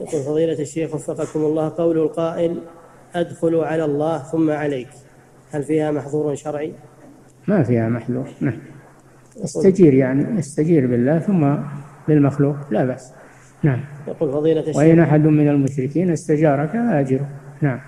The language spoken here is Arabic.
يقول فضيلة الشيخ وفقكم الله قول القائل أدخل على الله ثم عليك. هل فيها محظور شرعي؟ ما فيها محظور نعم. استجير يعني استجير بالله ثم بالمخلوق لا بأس. نعم. يقول فضيلة الشيخ وإن أحد من المشركين استجارك فأجره. نعم.